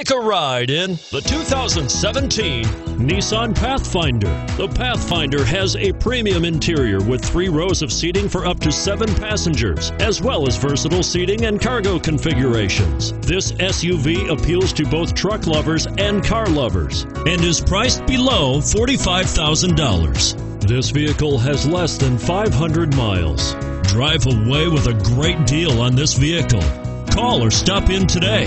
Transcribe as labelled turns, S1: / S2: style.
S1: Take a ride in the 2017 Nissan Pathfinder. The Pathfinder has a premium interior with three rows of seating for up to seven passengers, as well as versatile seating and cargo configurations. This SUV appeals to both truck lovers and car lovers and is priced below $45,000. This vehicle has less than 500 miles. Drive away with a great deal on this vehicle. Call or stop in today.